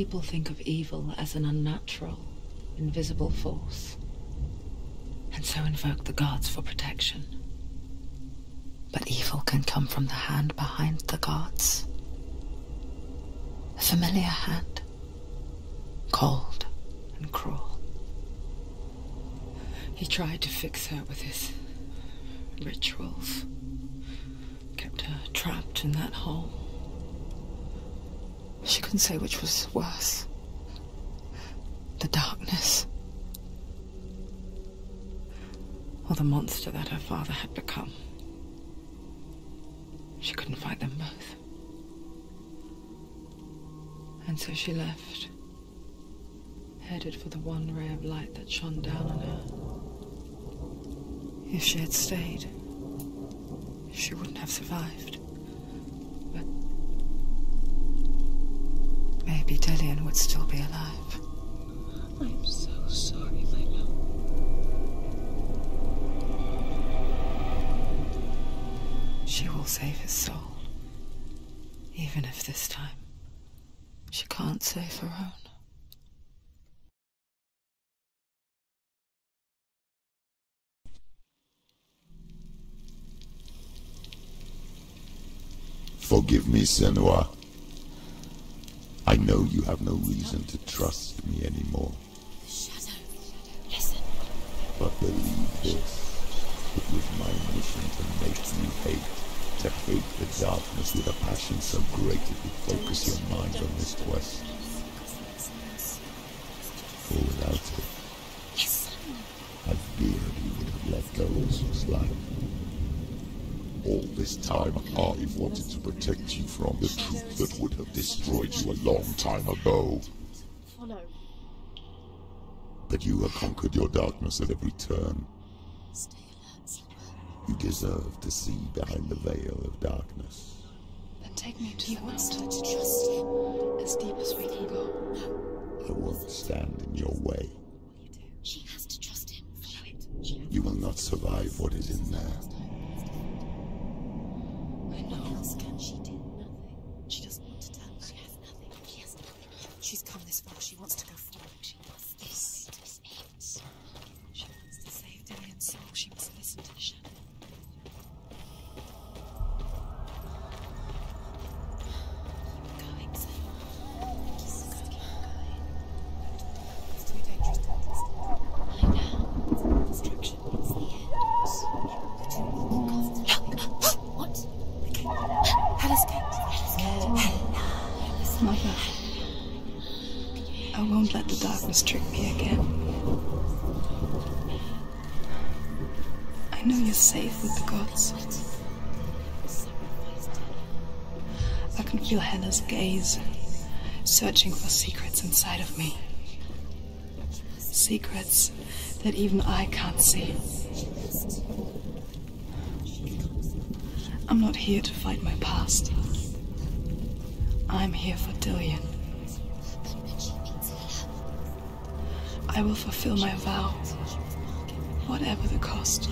People think of evil as an unnatural, invisible force, and so invoke the gods for protection. But evil can come from the hand behind the gods. A familiar hand, cold and cruel. He tried to fix her with his rituals, kept her trapped in that hole. She couldn't say which was worse. The darkness. Or the monster that her father had become. She couldn't fight them both. And so she left, headed for the one ray of light that shone down on her. If she had stayed, she wouldn't have survived. Maybe Dillion would still be alive. I'm so sorry, my love. She will save his soul. Even if this time she can't save her own. Forgive me, Senua. I know you have no reason to trust me anymore. Shadow, listen. But believe this. It was my mission to make you hate. To hate the darkness with a passion so great it would focus your mind on this quest. For without it, I feared you would have let go of this life. All this time, I wanted to protect you from the truth that would have destroyed you a long time ago. Follow. But you have conquered your darkness at every turn. Stay alert. You deserve to see behind the veil of darkness. Then take me to He the wants mountain, to trust him. as deep as we can go. I won't stand in your way. She has to trust him. Follow it. You will not survive what is in there. Dillion. I will fulfill my vow, whatever the cost.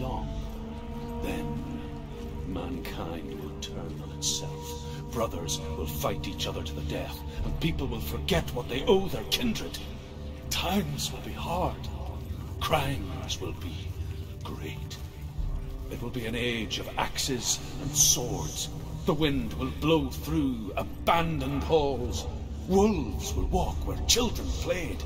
Long. Then, mankind will turn on itself. Brothers will fight each other to the death, and people will forget what they owe their kindred. Times will be hard. Crimes will be great. It will be an age of axes and swords. The wind will blow through abandoned halls. Wolves will walk where children played.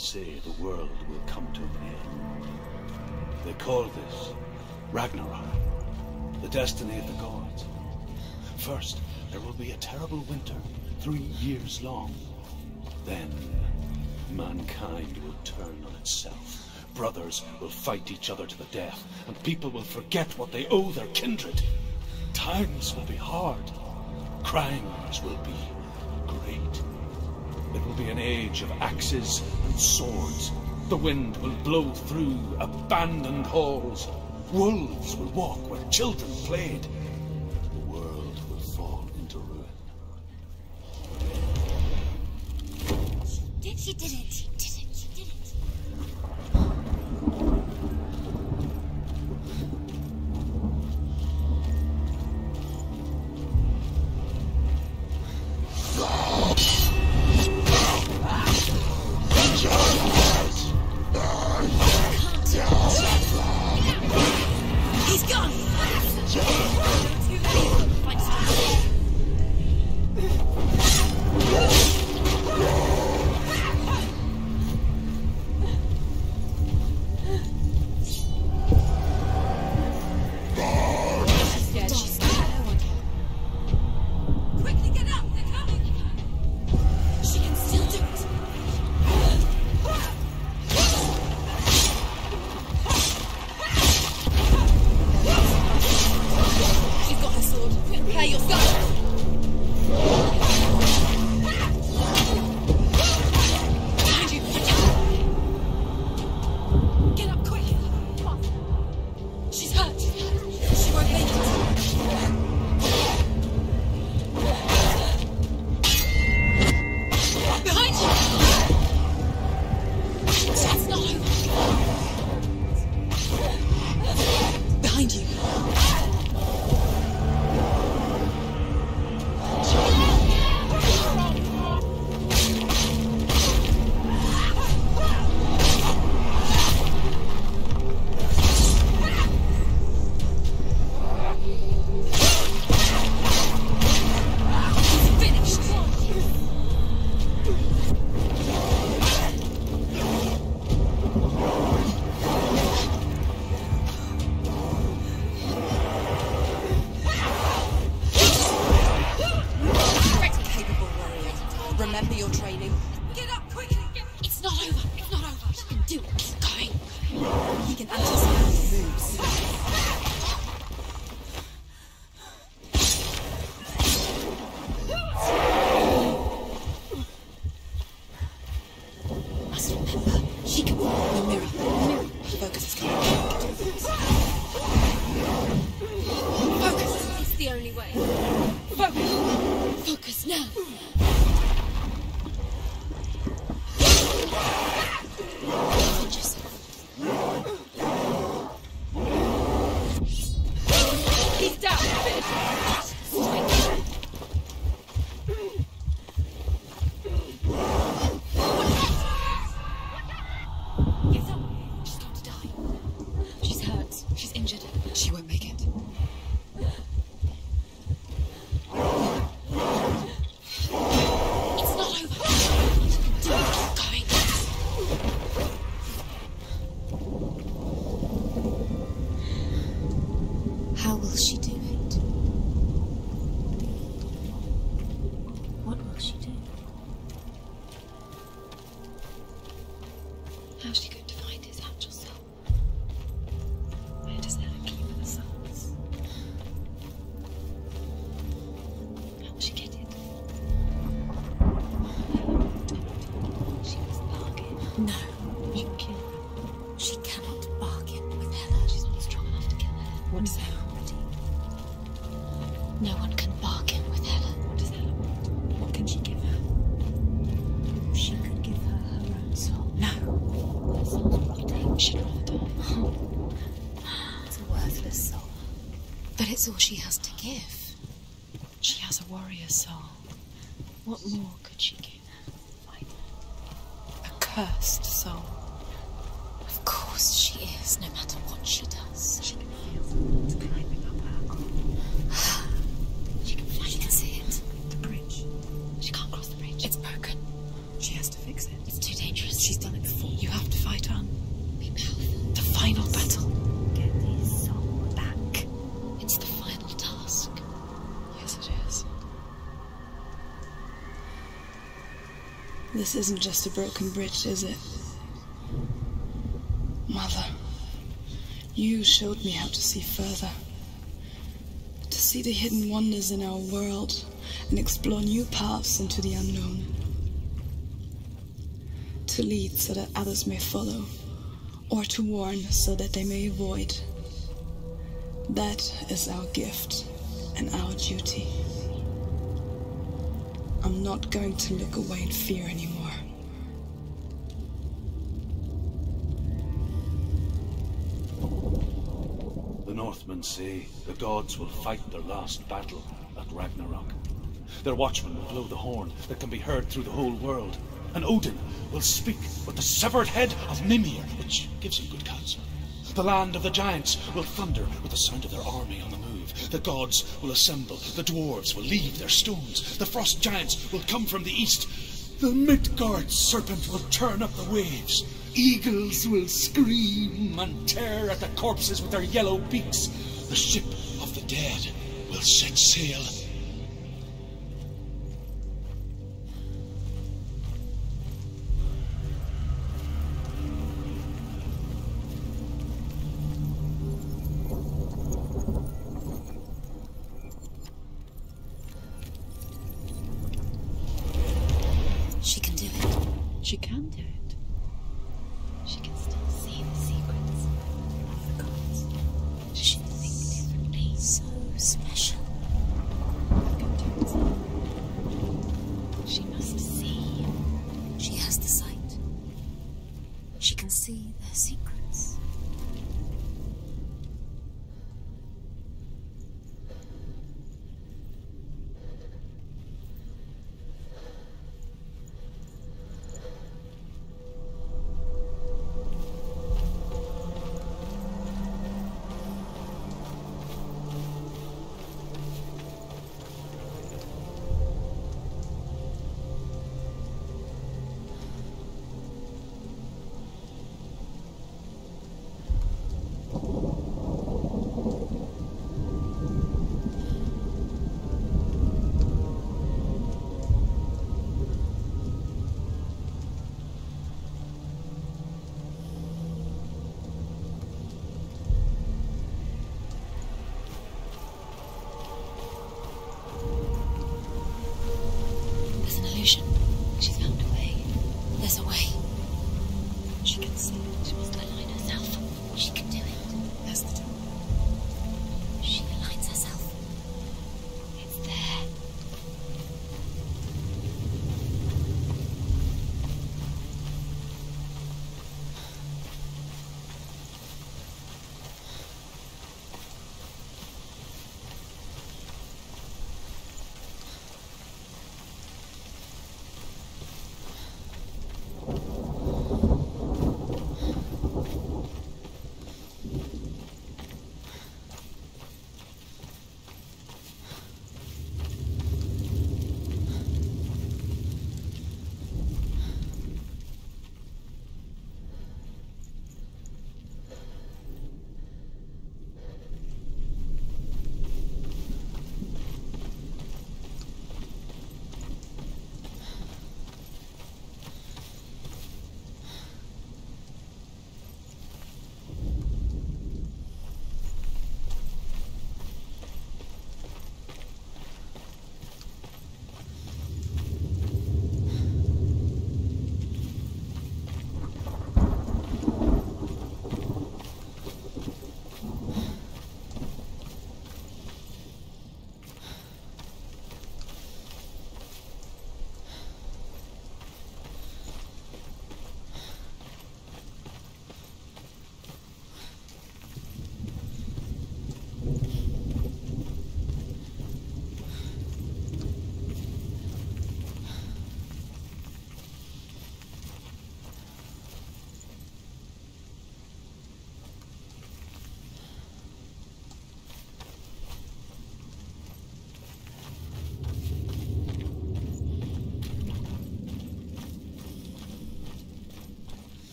Say the world will come to an end. They call this Ragnarok, the destiny of the gods. First, there will be a terrible winter, three years long. Then, mankind will turn on itself. Brothers will fight each other to the death, and people will forget what they owe their kindred. Times will be hard. Crimes will be great. It will be an age of axes and swords. The wind will blow through abandoned halls. Wolves will walk where children played. What more could she give? A cursed soul. Of course she is, no matter what she does. She can feel walls climbing up her she can fly. She can see it. The bridge. She can't cross the bridge. It's broken. She has to fix it. It's too dangerous. She's done it This isn't just a broken bridge, is it? Mother, you showed me how to see further. To see the hidden wonders in our world and explore new paths into the unknown. To lead so that others may follow, or to warn so that they may avoid. That is our gift and our duty. I'm not going to look away in fear anymore. Northmen say the gods will fight their last battle at Ragnarok. Their watchmen will blow the horn that can be heard through the whole world. And Odin will speak with the severed head of Mimir, which gives him good counsel. The land of the giants will thunder with the sound of their army on the move. The gods will assemble. The dwarves will leave their stones. The frost giants will come from the east. The Midgard serpent will turn up the waves. Eagles will scream and tear at the corpses with their yellow beaks. The ship of the dead will set sail.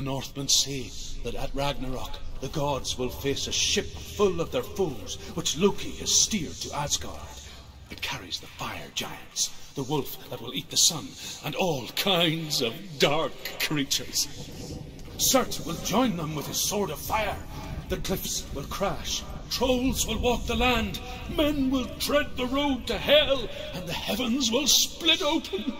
The Northmen say that at Ragnarok the gods will face a ship full of their foes, which Loki has steered to Asgard. It carries the fire giants, the wolf that will eat the sun, and all kinds of dark creatures. Surt will join them with his sword of fire. The cliffs will crash, trolls will walk the land, men will tread the road to hell, and the heavens will split open.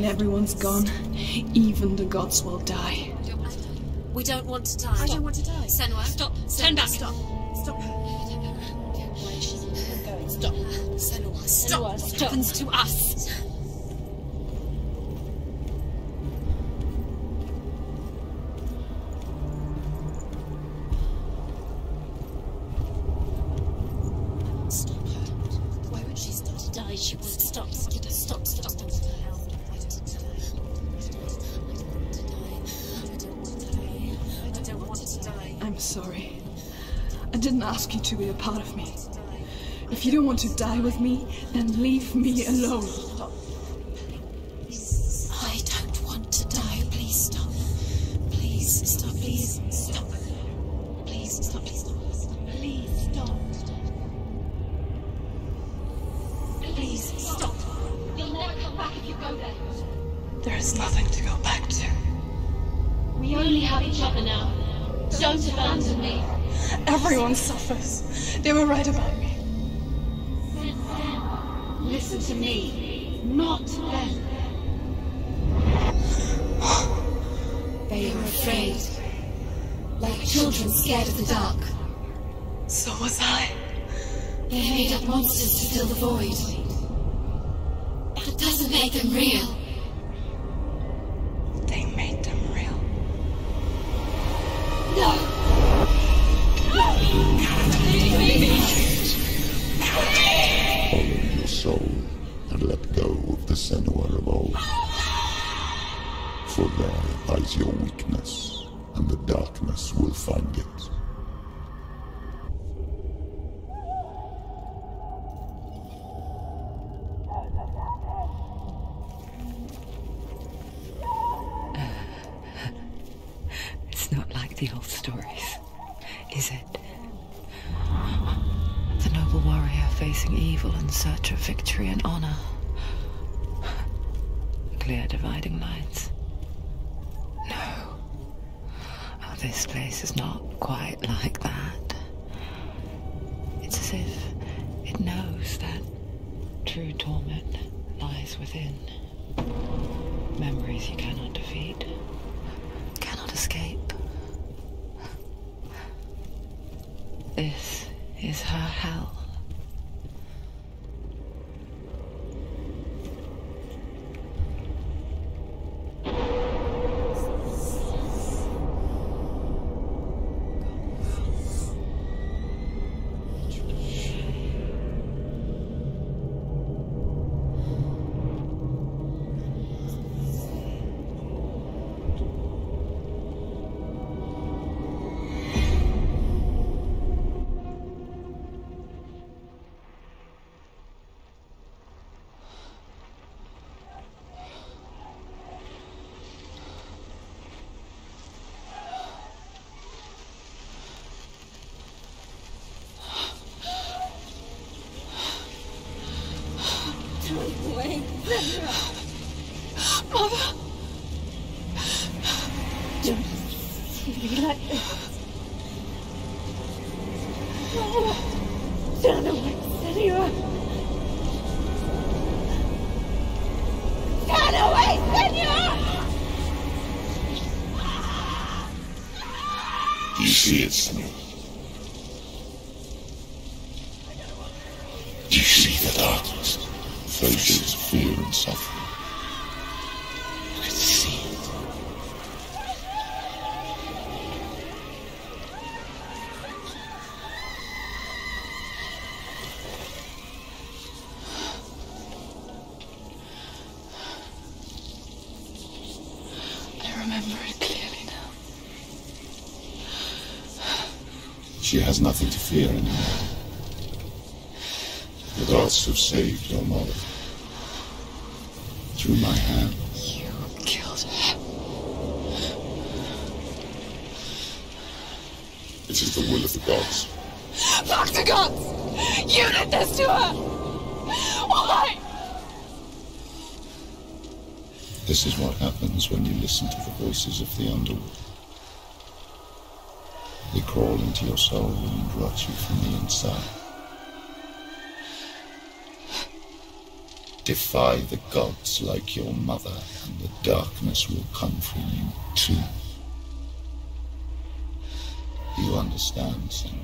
when everyone's gone, even the gods will die. We don't want to die. I don't want to die. Senua. Stop. Turn back. Stop. Stop her. Stop. Senua. Stop. What happens to us? to die with me? monsters to fill the void. But it doesn't make them real. Smith? Do you see the darkness? Faces of fear and suffering. You can see it. I remember it clearly now. She has nothing to fear anymore. The gods have saved your mother. Through my hand. You killed her. It is the will of the gods. Fuck the gods! You did this to her! Why? This is what happens when you listen to the voices of the underworld. Crawl into your soul and rot you from the inside. Defy the gods like your mother, and the darkness will come for you too. You understand, son?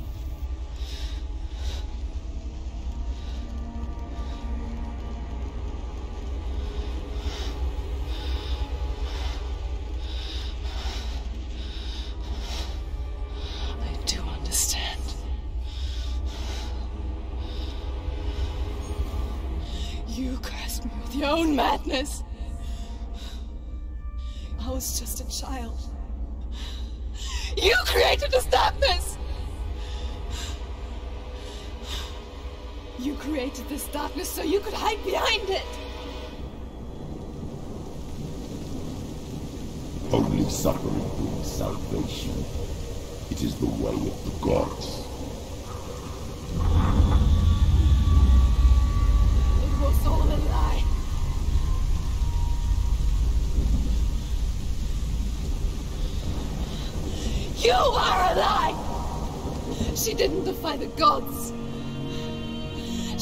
Defy the gods.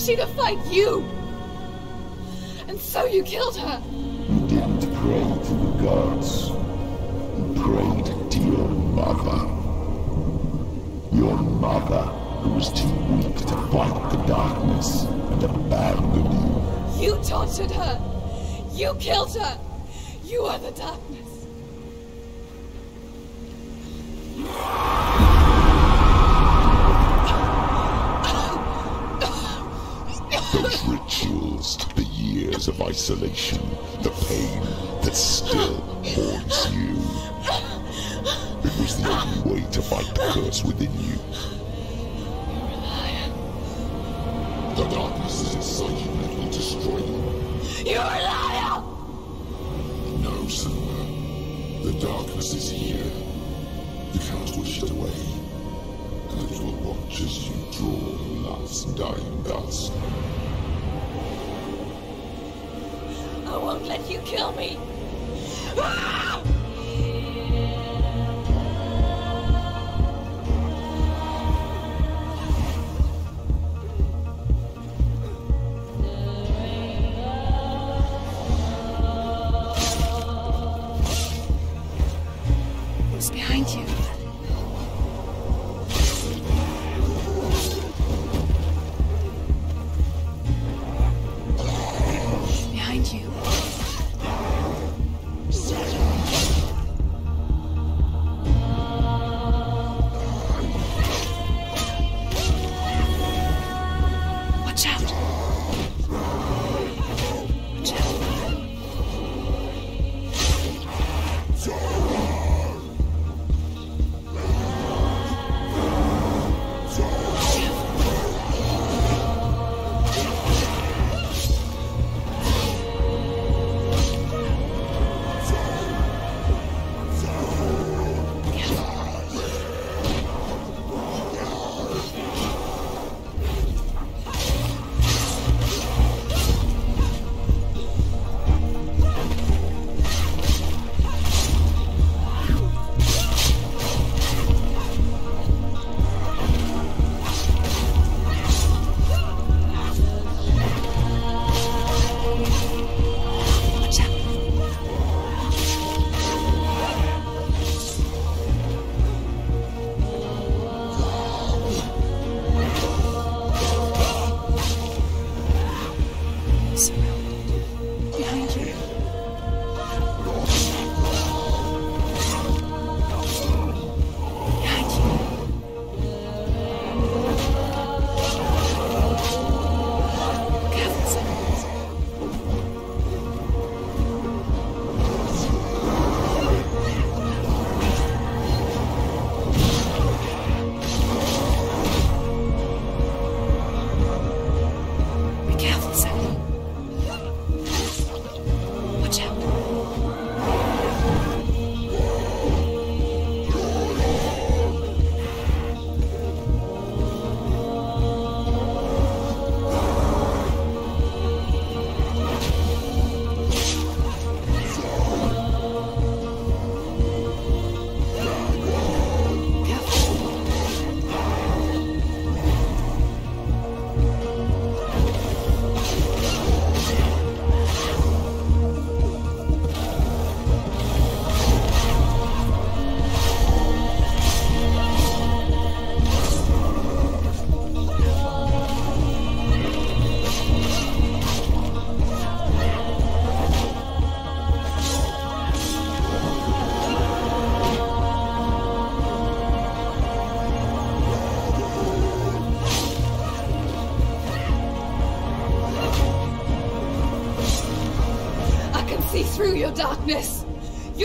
She defied you. And so you killed her. You didn't pray to the gods. You prayed to your mother. Your mother, who was too weak to fight the darkness and abandoned you. You tortured her. You killed her. You are the darkness. Years of isolation, the pain that still haunts you. It was the only way to fight the curse within you. The darkness is inside you and it will destroy you. You're a liar! No, Silver. The darkness is here. You can't wish it away. And it will watch as you draw your last dying gasp. Won't let you kill me. What's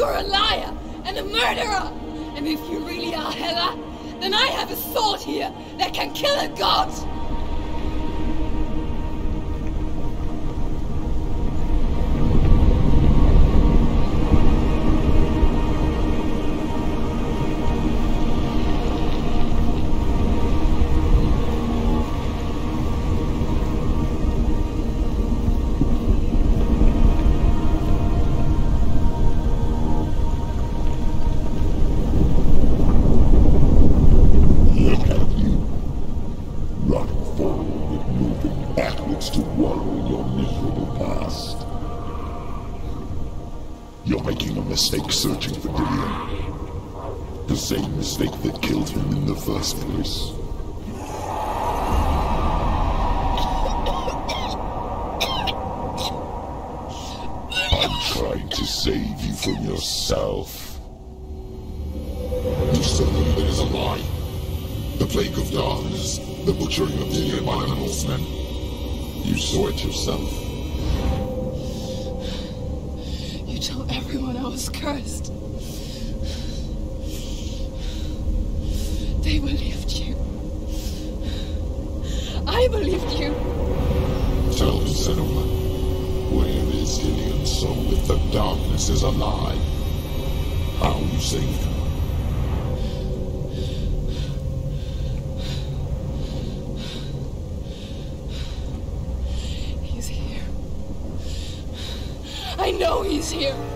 You're making a mistake searching for Dillion. The same mistake that killed him in the first place. I'm trying to save you from yourself. You that it is a lie. The plague of darkness, the butchering of Dillion by the. You saw it yourself. You told everyone I was cursed. They believed you. I believed you. Tell me, Senua, where is Dillion's soul if the darkness is a lie? How you saved her? I know he's here.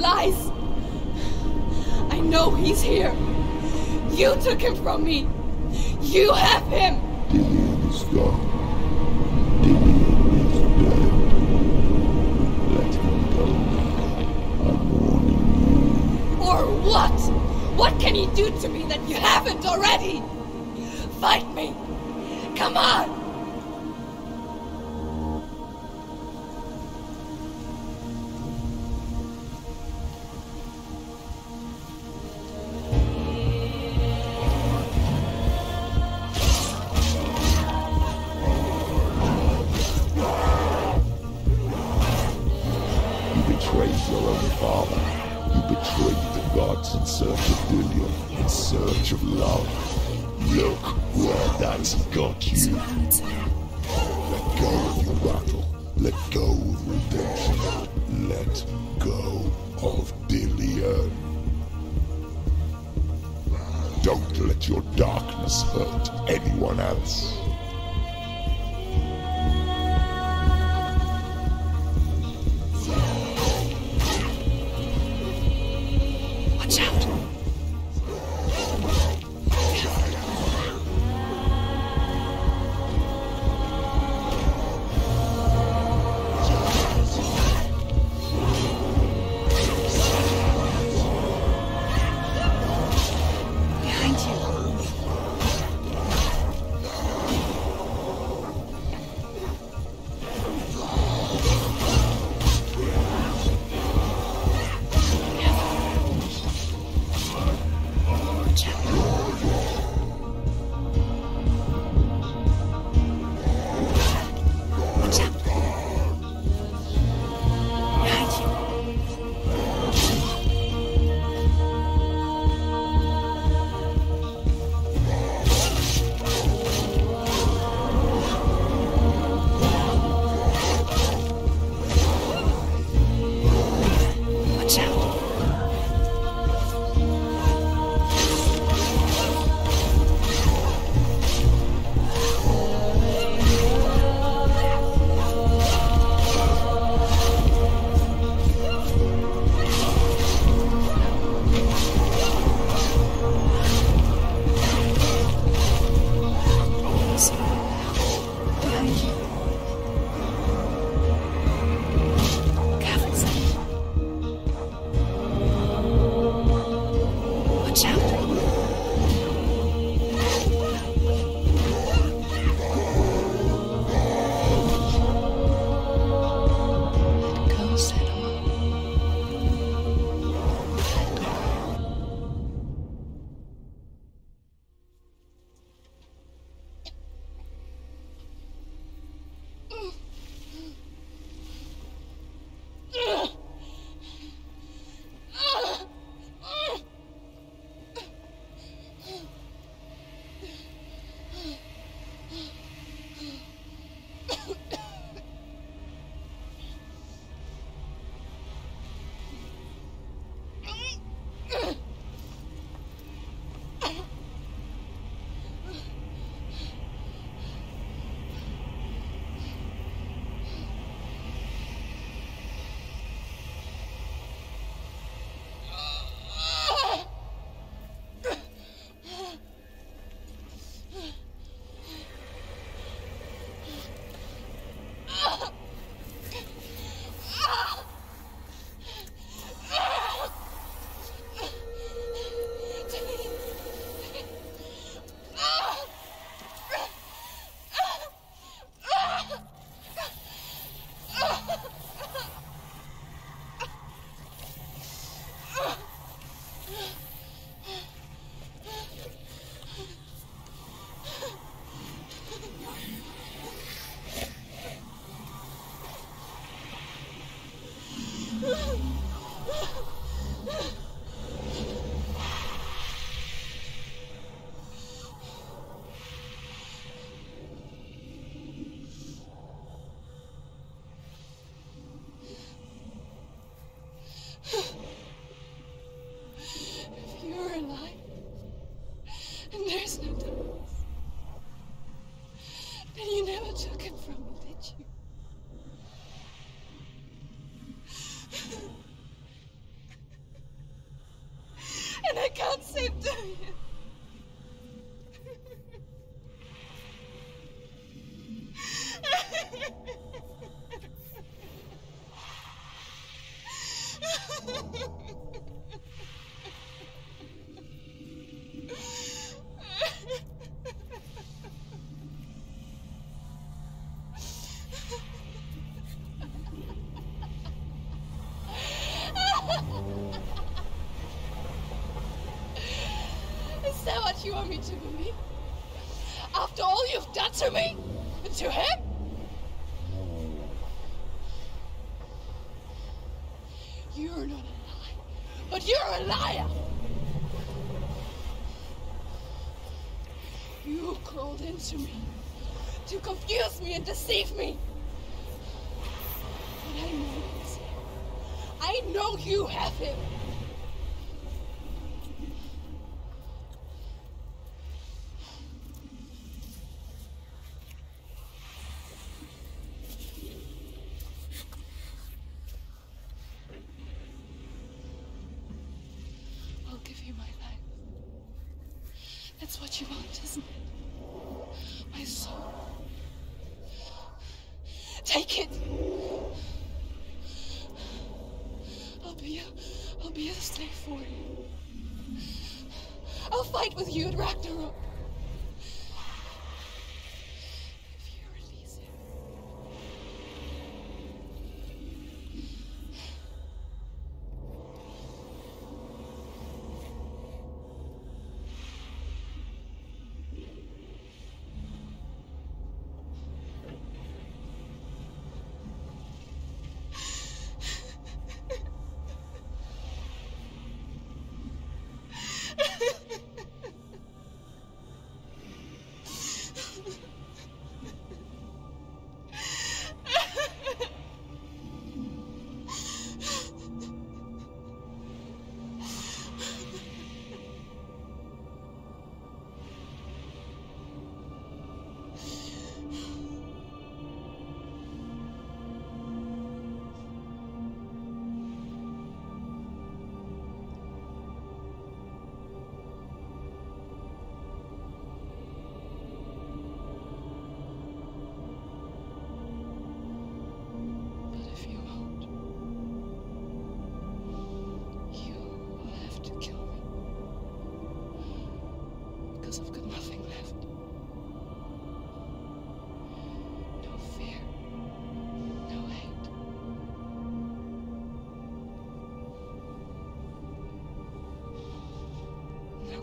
lies. I know he's here. You took him from me. You have him. From you want me to believe? After all you've done to me? And to him? You're not a liar, but you're a liar! You crawled into me to confuse me and deceive me. But I know. I know you have him.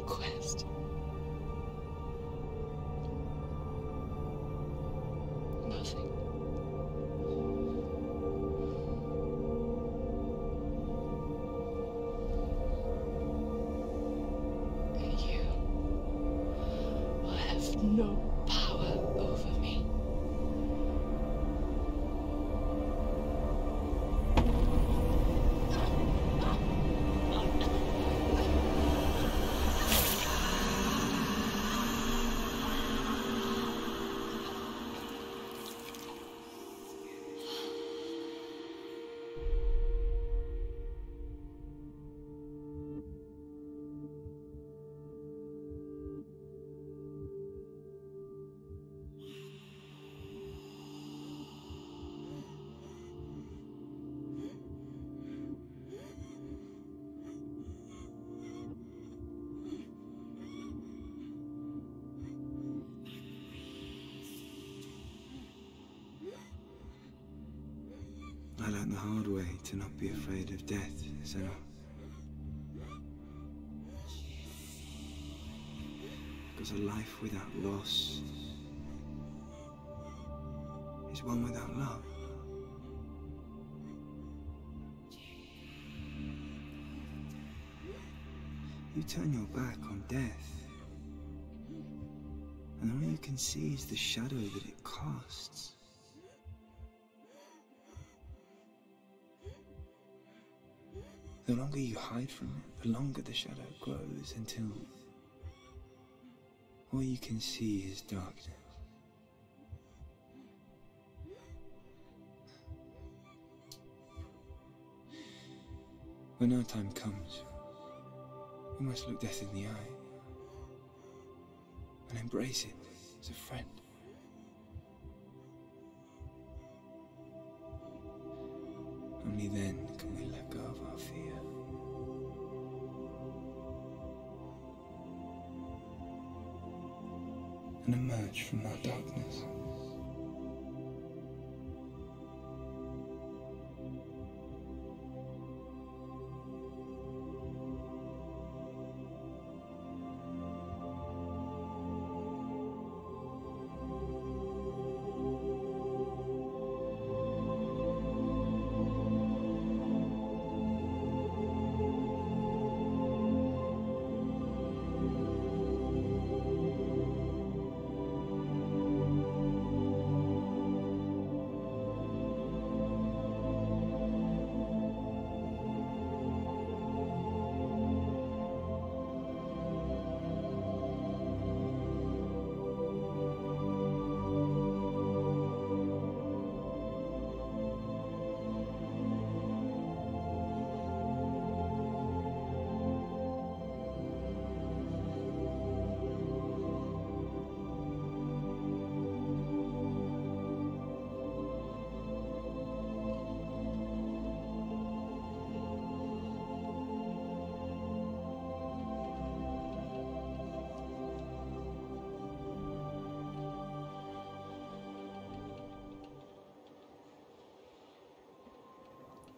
Quest. Learned the hard way to not be afraid of death, Senua. Because a life without loss is one without love. You turn your back on death, and all you can see is the shadow that it casts. The longer you hide from it, the longer the shadow grows until all you can see is darkness. When our time comes, we must look death in the eye and embrace it as a friend. Only then from our darkness.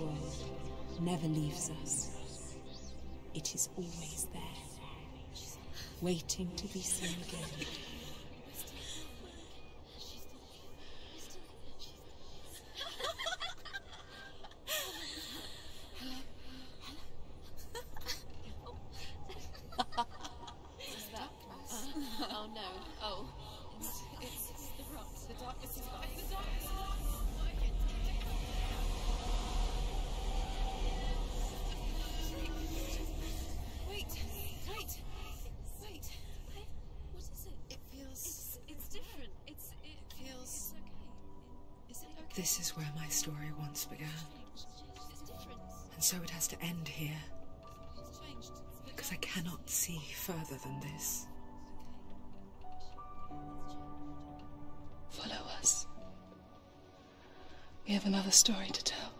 world never leaves us. It is always there, waiting to be seen again. my story once began. And so it has to end here. Because I cannot see further than this. Follow us. We have another story to tell.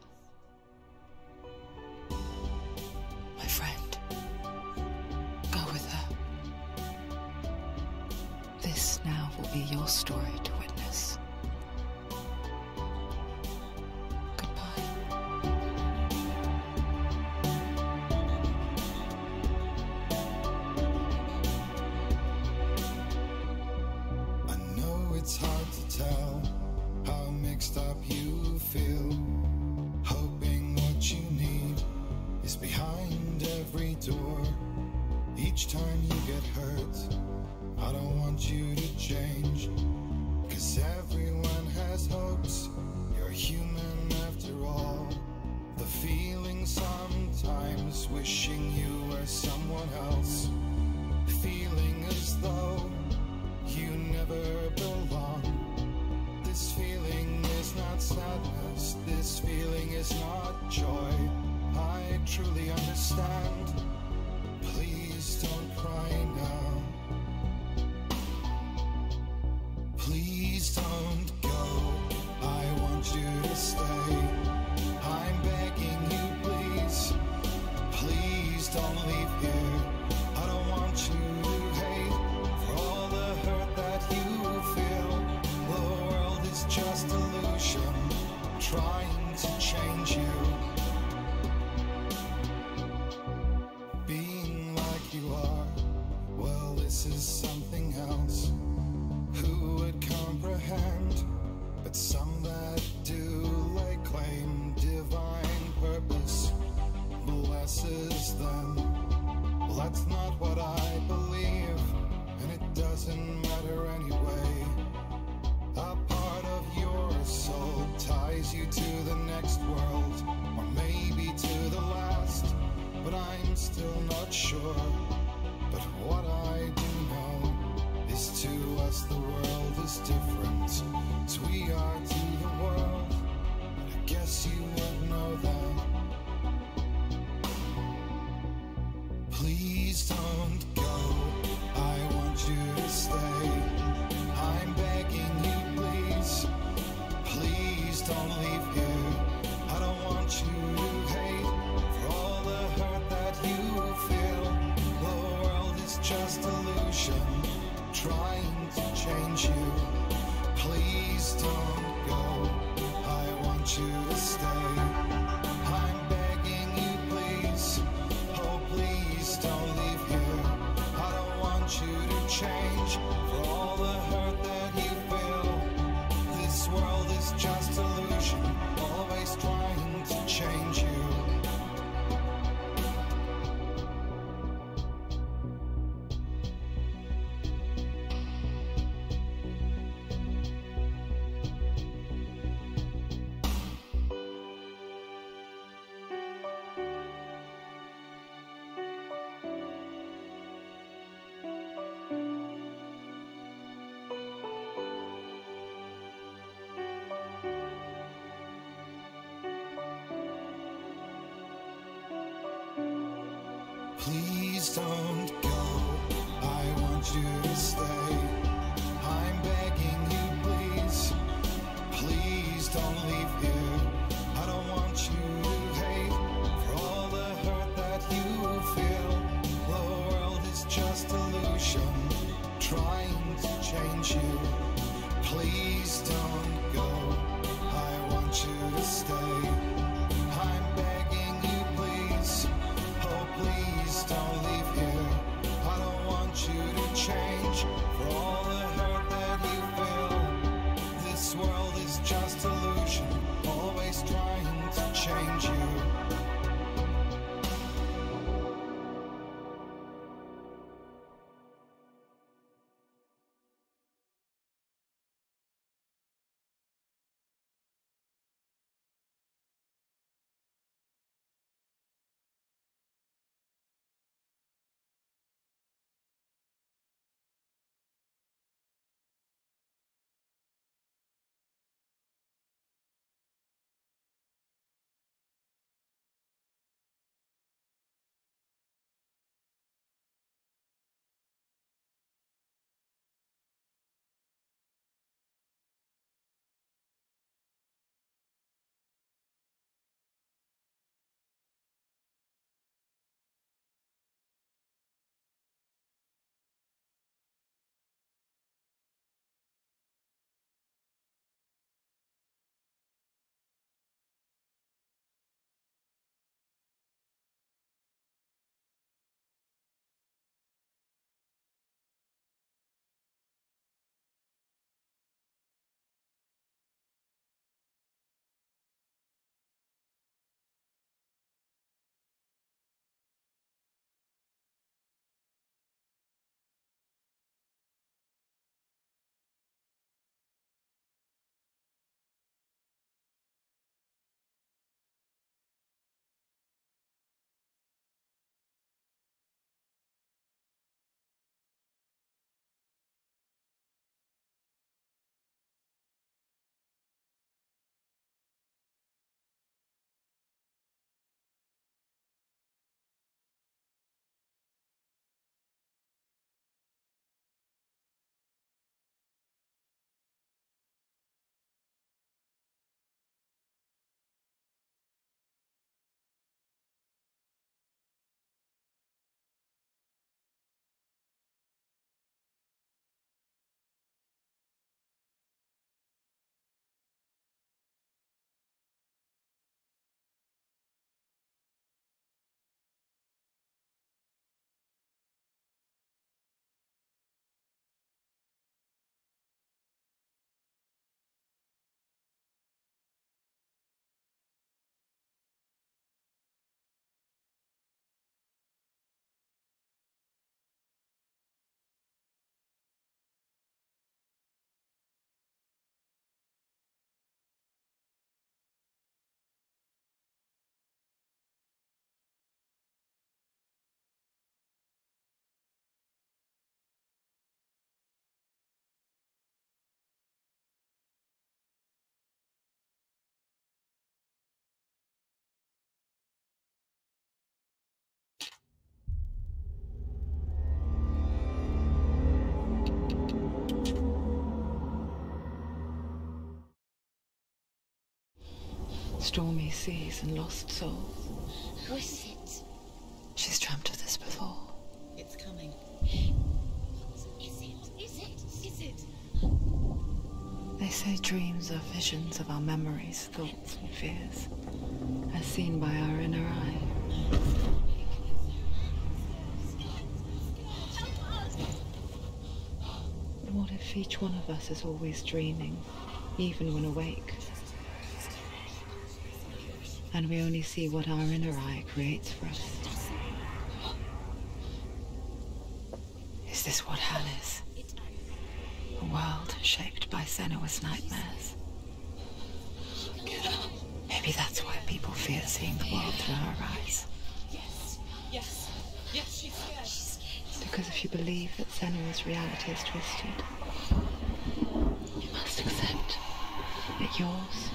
Stormy seas and lost souls. Who is it? She's dreamt of this before. It's coming. Is it? Is it? Is it? They say dreams are visions of our memories, thoughts, and fears, as seen by our inner eye. What if each one of us is always dreaming, even when awake? And we only see what our inner eye creates for us. Is this what hell is? A world shaped by Senua's nightmares. Maybe that's why people fear seeing the world through her eyes. Yes. Yes. Yes. She's scared. Because if you believe that Senua's reality is twisted, you must accept that yours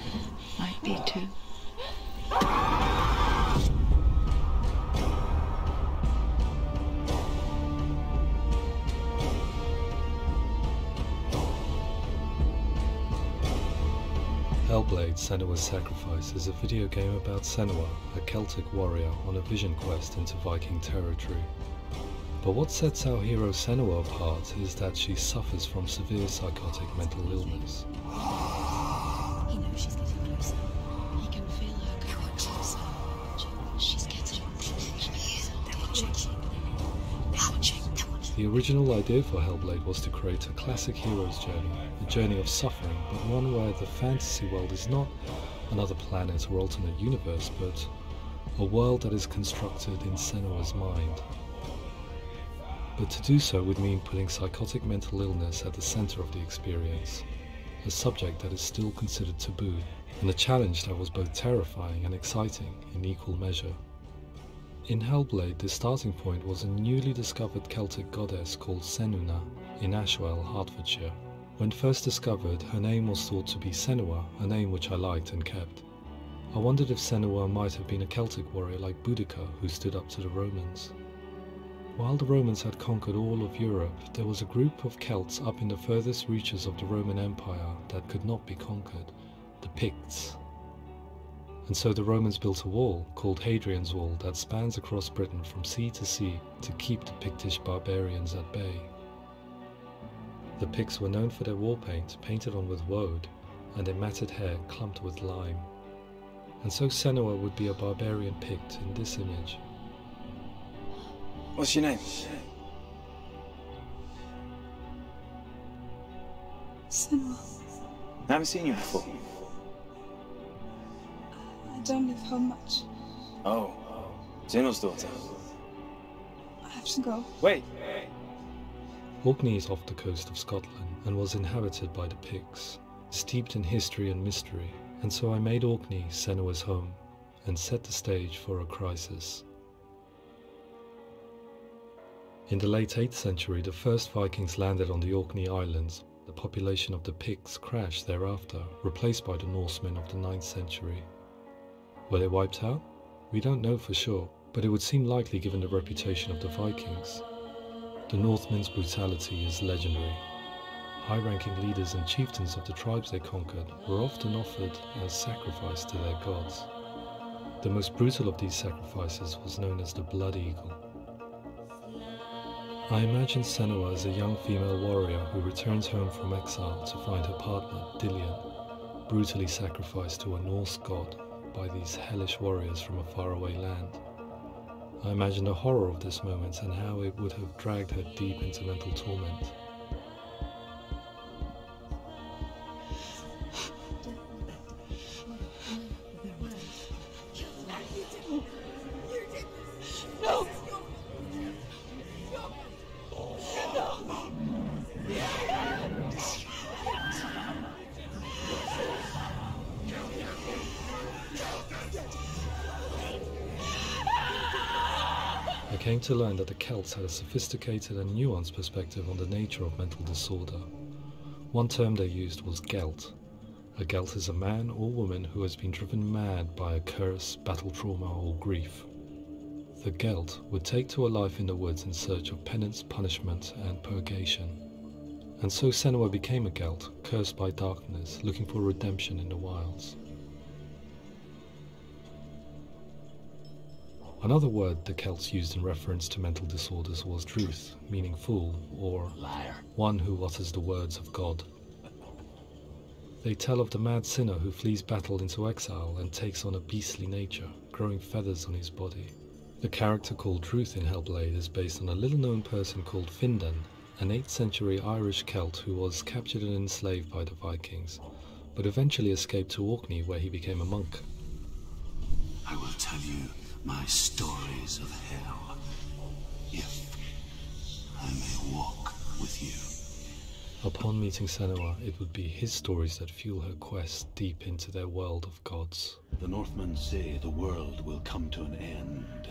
might be too. Senua's Sacrifice is a video game about Senua, a Celtic warrior on a vision quest into Viking territory. But what sets our hero Senua apart is that she suffers from severe psychotic mental illness. The original idea for Hellblade was to create a classic hero's journey, a journey of suffering, but one where the fantasy world is not another planet or alternate universe, but a world that is constructed in Senua's mind. But to do so would mean putting psychotic mental illness at the center of the experience, a subject that is still considered taboo, and a challenge that was both terrifying and exciting in equal measure. In Hellblade, the starting point was a newly discovered Celtic goddess called Senuna in Ashwell, Hertfordshire. When first discovered, her name was thought to be Senua, a name which I liked and kept. I wondered if Senua might have been a Celtic warrior like Boudica who stood up to the Romans. While the Romans had conquered all of Europe, there was a group of Celts up in the furthest reaches of the Roman Empire that could not be conquered, the Picts. And so the Romans built a wall, called Hadrian's Wall, that spans across Britain from sea to sea to keep the Pictish barbarians at bay. The Picts were known for their war paint, painted on with woad, and their matted hair clumped with lime. And so Senua would be a barbarian Pict in this image. What's your name? Senua, I haven't seen you before. I don't live home much. Oh, Zynbel's daughter. I have to go. Wait! Orkney is off the coast of Scotland and was inhabited by the Picts, steeped in history and mystery, and so I made Orkney Senua's home and set the stage for a crisis. In the late 8th century, the first Vikings landed on the Orkney Islands. The population of the Picts crashed thereafter, replaced by the Norsemen of the 9th century. Were they wiped out? We don't know for sure, but it would seem likely given the reputation of the Vikings. The Northmen's brutality is legendary. High ranking leaders and chieftains of the tribes they conquered were often offered as sacrifice to their gods. The most brutal of these sacrifices was known as the Blood Eagle. I imagine Senua as a young female warrior who returns home from exile to find her partner, Dillion, brutally sacrificed to a Norse god by these hellish warriors from a faraway land. I imagine the horror of this moment and how it would have dragged her deep into mental torment. Came to learn that the Celts had a sophisticated and nuanced perspective on the nature of mental disorder. One term they used was Gelt. A Gelt is a man or woman who has been driven mad by a curse, battle trauma, or grief. The Gelt would take to a life in the woods in search of penance, punishment, and purgation. And so Senua became a Gelt, cursed by darkness, looking for redemption in the wilds. Another word the Celts used in reference to mental disorders was druth, meaning fool, or Liar. one who utters the words of God. They tell of the mad sinner who flees battle into exile and takes on a beastly nature, growing feathers on his body. The character called Druth in Hellblade is based on a little known person called Findan, an 8th century Irish Celt who was captured and enslaved by the Vikings, but eventually escaped to Orkney where he became a monk. I will tell you my stories of hell, if I may walk with you. Upon meeting Senua, it would be his stories that fuel her quest deep into their world of gods. The Northmen say the world will come to an end.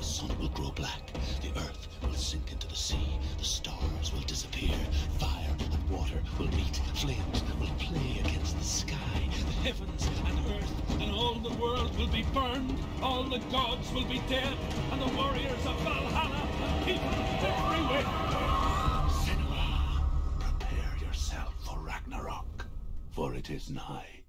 The sun will grow black, the earth will sink into the sea, the stars will disappear, fire and water will meet, flames will play against the sky, The heavens and earth and all the world will be burned, all the gods will be dead, and the warriors of Valhalla and people everywhere. Senua, prepare yourself for Ragnarok, for it is nigh.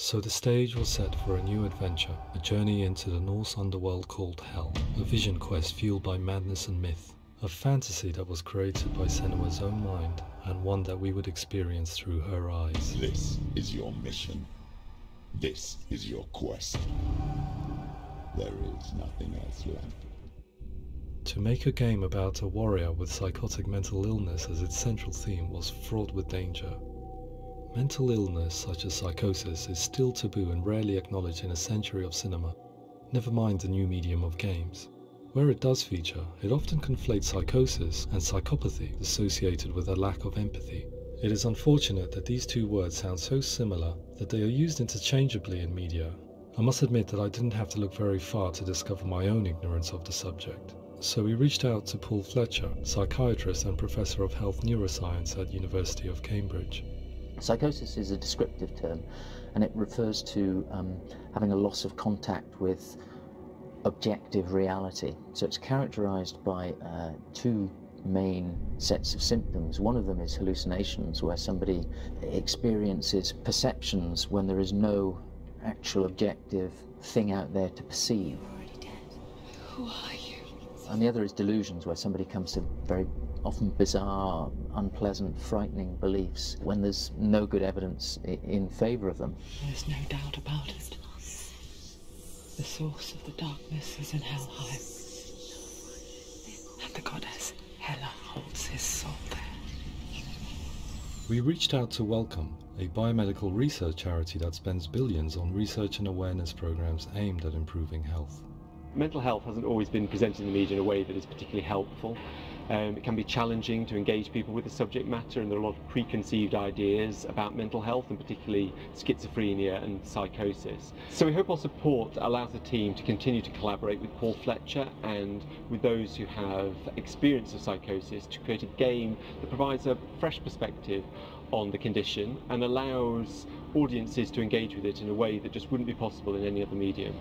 So the stage was set for a new adventure, a journey into the Norse underworld called Hell, a vision quest fueled by madness and myth, a fantasy that was created by Senua's own mind, and one that we would experience through her eyes. This is your mission. This is your quest. There is nothing else left. To make a game about a warrior with psychotic mental illness as its central theme was fraught with danger. Mental illness, such as psychosis, is still taboo and rarely acknowledged in a century of cinema, never mind the new medium of games. Where it does feature, it often conflates psychosis and psychopathy associated with a lack of empathy. It is unfortunate that these two words sound so similar that they are used interchangeably in media. I must admit that I didn't have to look very far to discover my own ignorance of the subject. So we reached out to Paul Fletcher, psychiatrist and professor of health neuroscience at University of Cambridge. Psychosis is a descriptive term and it refers to um, having a loss of contact with objective reality. So it's characterized by uh, two main sets of symptoms. One of them is hallucinations, where somebody experiences perceptions when there is no actual objective thing out there to perceive. Who are you? And the other is delusions, where somebody comes to very often bizarre, unpleasant, frightening beliefs when there's no good evidence in favour of them. There's no doubt about it. The source of the darkness is in Helheim. And the goddess Hela holds his soul there. We reached out to Wellcome, a biomedical research charity that spends billions on research and awareness programs aimed at improving health. Mental health hasn't always been presented in the media in a way that is particularly helpful. Um, it can be challenging to engage people with the subject matter, and there are a lot of preconceived ideas about mental health, and particularly schizophrenia and psychosis. So we hope our support allows the team to continue to collaborate with Paul Fletcher and with those who have experience of psychosis to create a game that provides a fresh perspective on the condition and allows audiences to engage with it in a way that just wouldn't be possible in any other medium.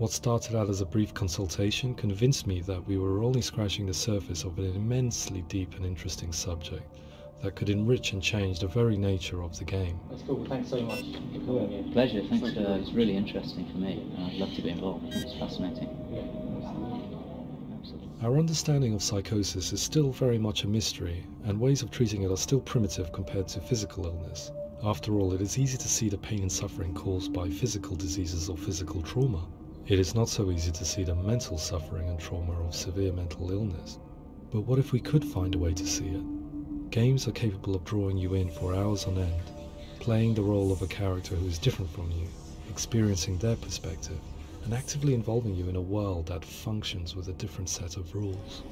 What started out as a brief consultation convinced me that we were only scratching the surface of an immensely deep and interesting subject that could enrich and change the very nature of the game. That's cool. Thanks so much for coming. Pleasure. Thanks. Uh, it's really interesting for me. And I'd love to be involved. It's fascinating. Our understanding of psychosis is still very much a mystery, and ways of treating it are still primitive compared to physical illness. After all, it is easy to see the pain and suffering caused by physical diseases or physical trauma. It is not so easy to see the mental suffering and trauma of severe mental illness. But what if we could find a way to see it? Games are capable of drawing you in for hours on end, playing the role of a character who is different from you, experiencing their perspective, and actively involving you in a world that functions with a different set of rules.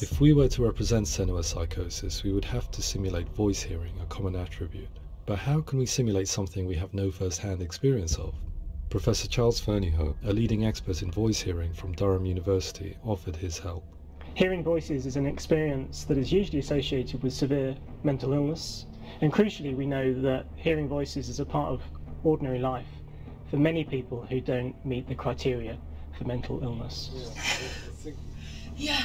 If we were to represent Senua psychosis, we would have to simulate voice hearing, a common attribute. But how can we simulate something we have no first-hand experience of? Professor Charles Fernyhough, a leading expert in voice hearing from Durham University, offered his help. Hearing voices is an experience that is usually associated with severe mental illness, and crucially, we know that hearing voices is a part of ordinary life for many people who don't meet the criteria for mental illness. Yeah.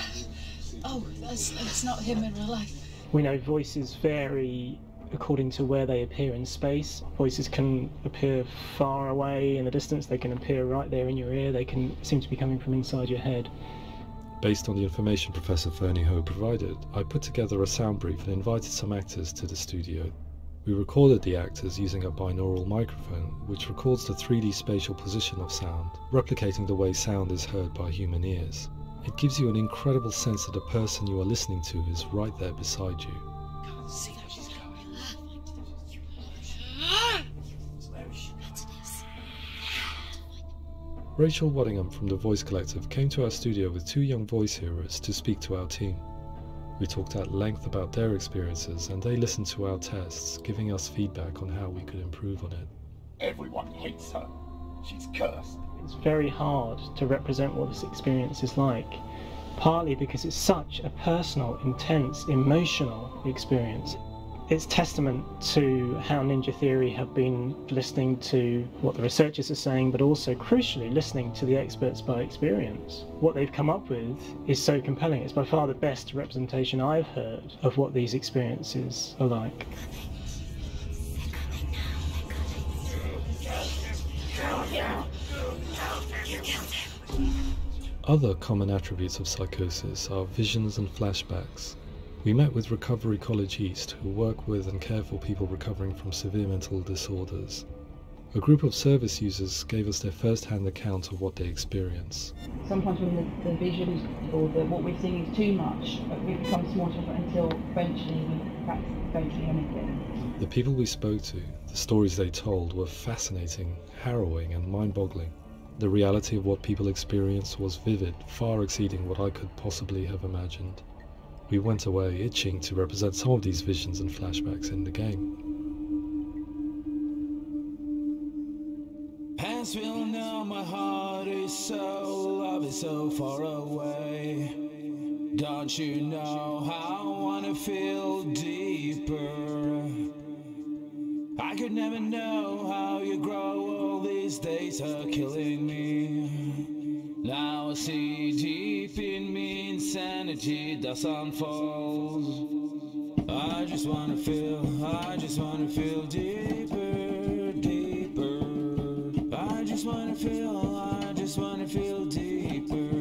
Oh, that's, that's not him in real life. We know voices vary according to where they appear in space. Voices can appear far away in the distance, they can appear right there in your ear, they can seem to be coming from inside your head. Based on the information Professor Fernyhough provided, I put together a sound brief and invited some actors to the studio. We recorded the actors using a binaural microphone, which records the 3D spatial position of sound, replicating the way sound is heard by human ears. It gives you an incredible sense that the person you are listening to is right there beside you. Rachel Waddingham from the Voice Collective came to our studio with two young voice hearers to speak to our team. We talked at length about their experiences and they listened to our tests, giving us feedback on how we could improve on it. Everyone hates her. She's cursed. It's very hard to represent what this experience is like, partly because it's such a personal, intense, emotional experience. It's testament to how Ninja Theory have been listening to what the researchers are saying, but also crucially listening to the experts by experience. What they've come up with is so compelling. It's by far the best representation I've heard of what these experiences are like. Other common attributes of psychosis are visions and flashbacks. We met with Recovery College East, who work with and care for people recovering from severe mental disorders. A group of service users gave us their first-hand account of what they experience. Sometimes when the, the visions or the, what we're seeing is too much, uh, we become small until eventually don't see anything. The people we spoke to, the stories they told, were fascinating, harrowing, and mind-boggling. The reality of what people experience was vivid, far exceeding what I could possibly have imagined. We went away itching to represent some of these visions and flashbacks in the game. Know my heart is so, love is so far away. Don't you know how I wanna feel deeper? I could never know how you grow, all these days are killing me. Now I see deep in me insanity does unfold. I just wanna feel, I just wanna feel deeper, deeper. I just wanna feel, I just wanna feel deeper.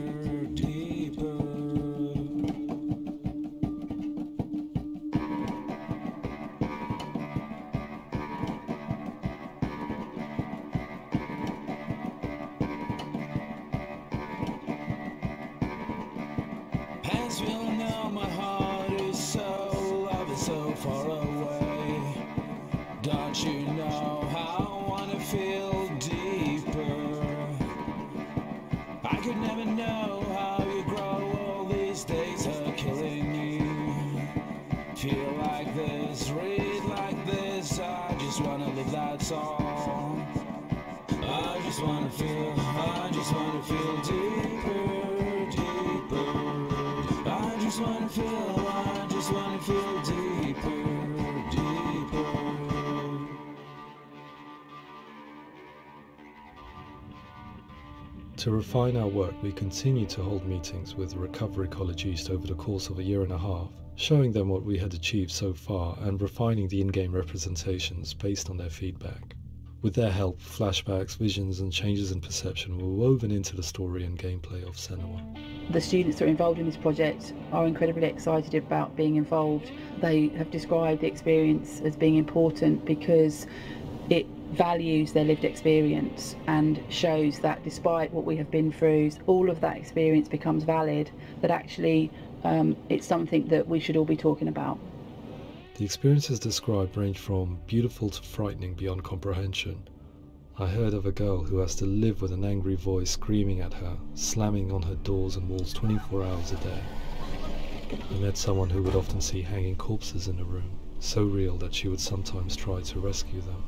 To refine our work, we continued to hold meetings with Recovery College East over the course of a year and a half, showing them what we had achieved so far and refining the in-game representations based on their feedback. With their help, flashbacks, visions and changes in perception were woven into the story and gameplay of Senua. The students that are involved in this project are incredibly excited about being involved. They have described the experience as being important because it values their lived experience and shows that despite what we have been through, all of that experience becomes valid, that actually um, it's something that we should all be talking about. The experiences described range from beautiful to frightening beyond comprehension. I heard of a girl who has to live with an angry voice screaming at her, slamming on her doors and walls 24 hours a day. I met someone who would often see hanging corpses in a room, so real that she would sometimes try to rescue them.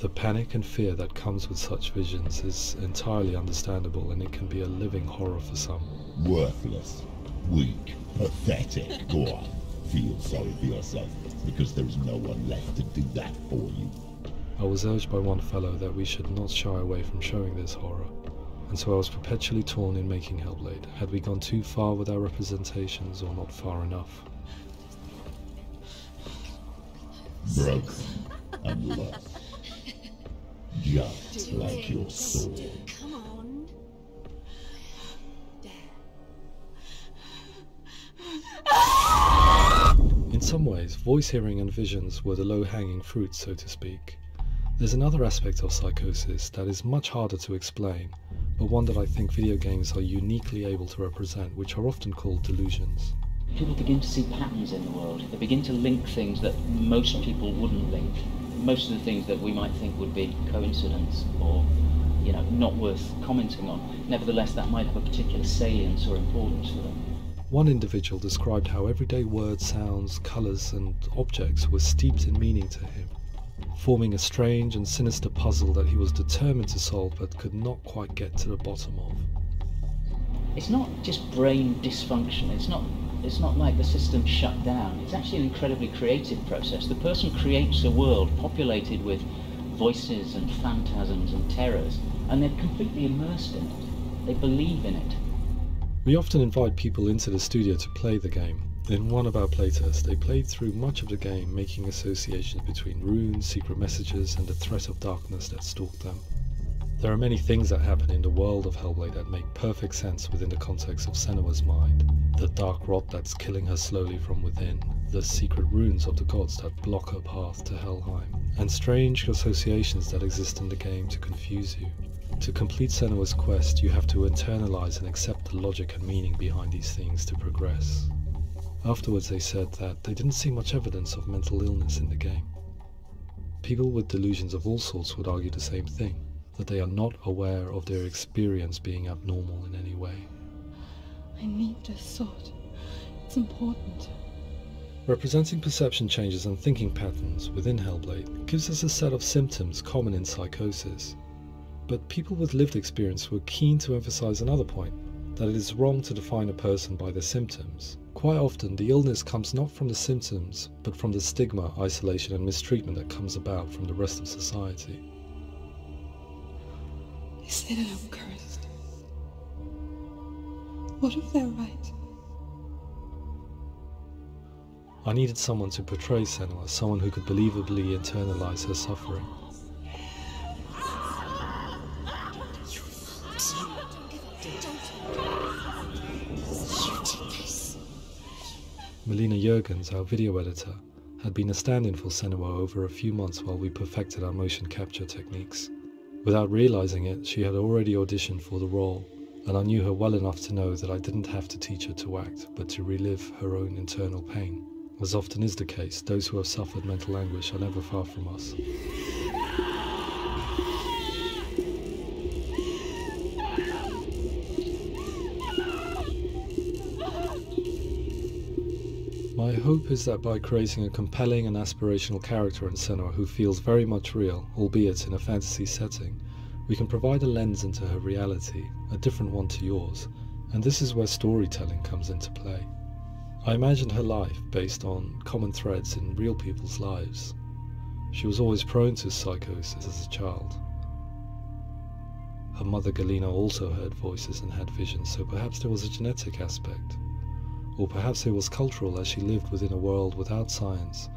The panic and fear that comes with such visions is entirely understandable and it can be a living horror for some. Worthless, weak, pathetic. Go on, feel sorry for yourself because there is no one left to do that for you. I was urged by one fellow that we should not shy away from showing this horror, and so I was perpetually torn in making Hellblade. Had we gone too far with our representations or not far enough? Broken and lost. Just like your soul. Come on. In some ways, voice hearing and visions were the low hanging fruit, so to speak. There's another aspect of psychosis that is much harder to explain, but one that I think video games are uniquely able to represent, which are often called delusions. People begin to see patterns in the world. They begin to link things that most people wouldn't link. Most of the things that we might think would be coincidence or, you know, not worth commenting on. Nevertheless, that might have a particular salience or importance for them. One individual described how everyday words, sounds, colours, and objects were steeped in meaning to him, forming a strange and sinister puzzle that he was determined to solve but could not quite get to the bottom of. It's not just brain dysfunction. It's not it's not like the system shut down. It's actually an incredibly creative process. The person creates a world populated with voices and phantasms and terrors, and they're completely immersed in it. They believe in it. We often invite people into the studio to play the game. In one of our playtests, they played through much of the game, making associations between runes, secret messages, and the threat of darkness that stalked them. There are many things that happen in the world of Hellblade that make perfect sense within the context of Senua's mind. The dark rot that's killing her slowly from within, the secret runes of the gods that block her path to Helheim, and strange associations that exist in the game to confuse you. To complete Senua's quest, you have to internalize and accept the logic and meaning behind these things to progress. Afterwards, they said that they didn't see much evidence of mental illness in the game. People with delusions of all sorts would argue the same thing that they are not aware of their experience being abnormal in any way. I need this sword. It's important. Representing perception changes and thinking patterns within Hellblade gives us a set of symptoms common in psychosis. But people with lived experience were keen to emphasize another point that it is wrong to define a person by their symptoms. Quite often, the illness comes not from the symptoms, but from the stigma, isolation, and mistreatment that comes about from the rest of society. They say that I'm cursed. What if they're right? I needed someone to portray Senua, someone who could believably internalize her suffering. Melina Juergens, our video editor, had been a stand-in for Senua over a few months while we perfected our motion capture techniques. Without realizing it, she had already auditioned for the role, and I knew her well enough to know that I didn't have to teach her to act, but to relive her own internal pain. As often is the case, those who have suffered mental anguish are never far from us. My hope is that by creating a compelling and aspirational character in Senua who feels very much real, albeit in a fantasy setting, we can provide a lens into her reality, a different one to yours, and this is where storytelling comes into play. I imagined her life based on common threads in real people's lives. She was always prone to psychosis as a child. Her mother Galena also heard voices and had visions, so perhaps there was a genetic aspect. Or perhaps it was cultural as she lived within a world without science,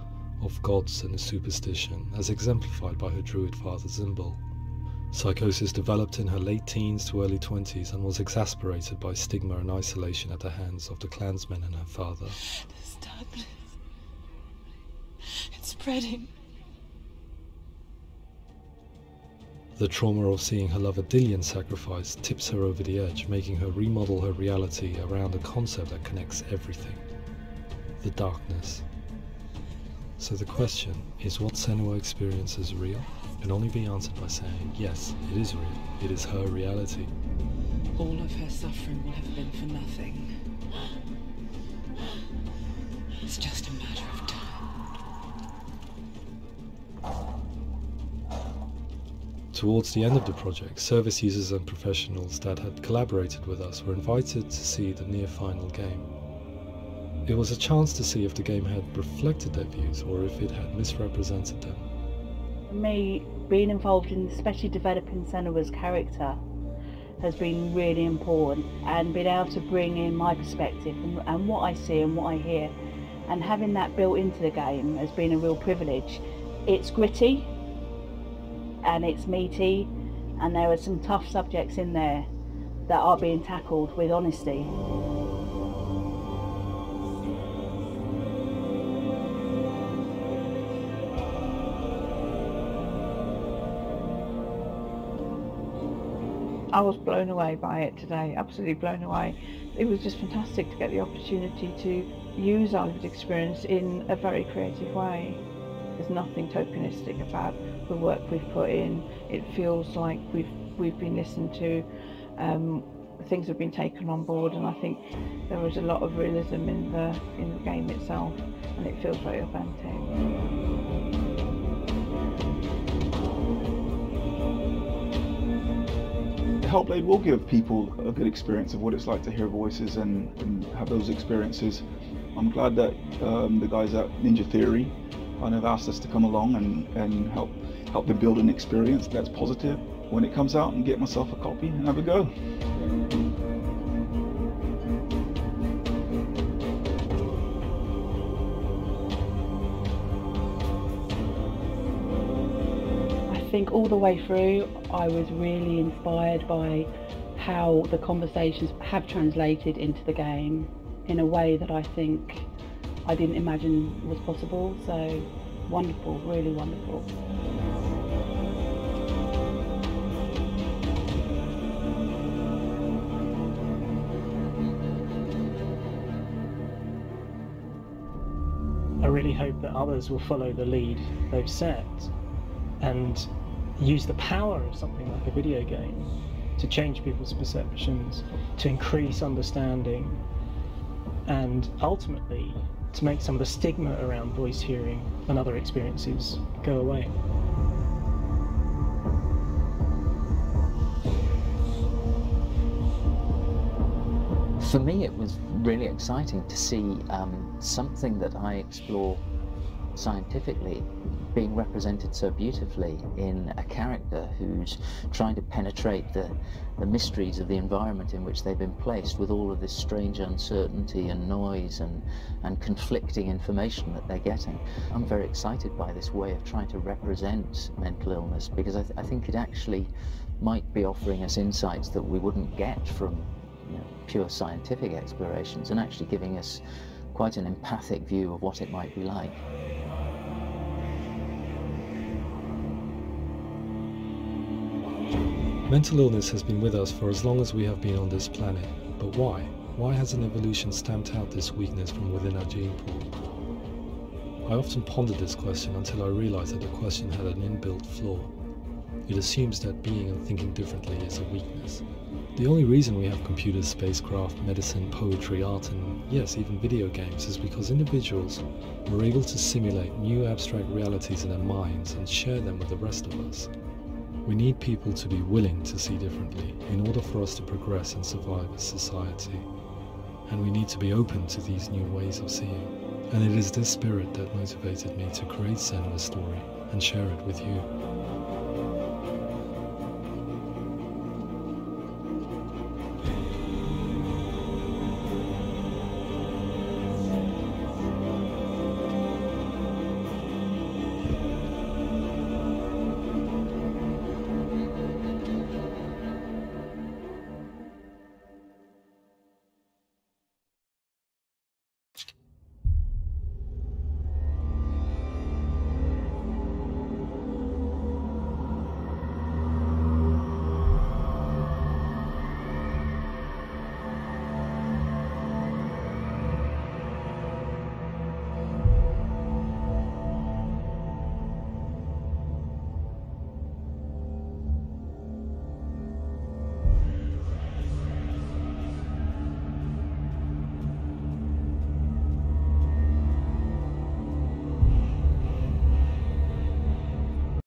of gods and superstition, as exemplified by her druid father Zynbel. Psychosis developed in her late teens to early 20s and was exasperated by stigma and isolation at the hands of the clansmen and her father. This darkness. It's spreading. The trauma of seeing her lover Dillion sacrificed tips her over the edge, making her remodel her reality around a concept that connects everything the darkness. So the question is what Senua experiences real? Can only be answered by saying, yes, it is real. It is her reality. All of her suffering will have been for nothing. It's just a matter of Towards the end of the project, service users and professionals that had collaborated with us were invited to see the near final game. It was a chance to see if the game had reflected their views or if it had misrepresented them. Me, being involved in especially developing Senua's character has been really important and being able to bring in my perspective and, and what I see and what I hear and having that built into the game has been a real privilege. It's gritty, and it's meaty and there are some tough subjects in there that are being tackled with honesty. I was blown away by it today, absolutely blown away. It was just fantastic to get the opportunity to use our lived experience in a very creative way. There's nothing tokenistic about the work we've put in. It feels like we've we've been listened to. Um, things have been taken on board, and I think there was a lot of realism in the in the game itself, and it feels very authentic. Hellblade will give people a good experience of what it's like to hear voices and, and have those experiences. I'm glad that um, the guys at Ninja Theory kind of asked us to come along and, and help help them build an experience that's positive when it comes out and get myself a copy and have a go. I think all the way through, I was really inspired by how the conversations have translated into the game in a way that I think I didn't imagine was possible. So wonderful, really wonderful. I really hope that others will follow the lead they've set and use the power of something like a video game to change people's perceptions, to increase understanding, and ultimately to make some of the stigma around voice hearing and other experiences go away. For me, it was really exciting to see um, something that I explore scientifically being represented so beautifully in a character who's trying to penetrate the, the mysteries of the environment in which they've been placed with all of this strange uncertainty and noise and, and conflicting information that they're getting. I'm very excited by this way of trying to represent mental illness because I, th I think it actually might be offering us insights that we wouldn't get from you know, pure scientific explorations and actually giving us quite an empathic view of what it might be like. Mental illness has been with us for as long as we have been on this planet, but why? Why hasn't evolution stamped out this weakness from within our gene pool? I often pondered this question until I realized that the question had an inbuilt flaw. It assumes that being and thinking differently is a weakness. The only reason we have computers, spacecraft, medicine, poetry, art, and yes, even video games is because individuals were able to simulate new abstract realities in their minds and share them with the rest of us. We need people to be willing to see differently in order for us to progress and survive as society. And we need to be open to these new ways of seeing. And it is this spirit that motivated me to create Senua's story and share it with you.